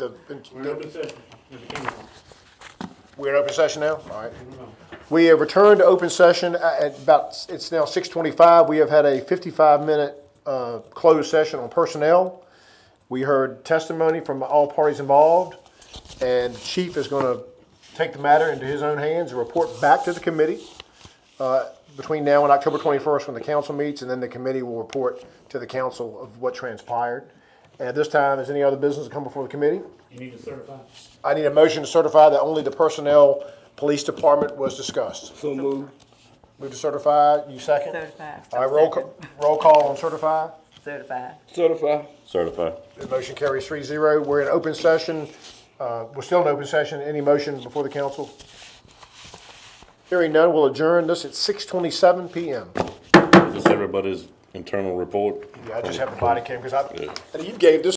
the, We're in open session. Mr. Kimball. we're in open session now? All right. We have returned to open session at about, it's now six twenty-five. We have had a fifty-five minute, uh, closed session on personnel. We heard testimony from all parties involved, and the Chief is gonna take the matter into his own hands and report back to the committee, uh, between now and October twenty-first, when the council meets, and then the committee will report to the council of what transpired. And at this time, is any other business to come before the committee? You need to certify. I need a motion to certify that only the personnel police department was discussed. So moved. Move to certify, you second? Certified. All right, roll, ca- roll call on certify. Certified. Certify. Certify. The motion carries three zero. We're in open session. Uh, we're still in open session. Any motion before the council? Hearing none, we'll adjourn this at six twenty-seven PM. Is this everybody's internal report? Yeah, I just have the body cam because I, Yeah. you gave this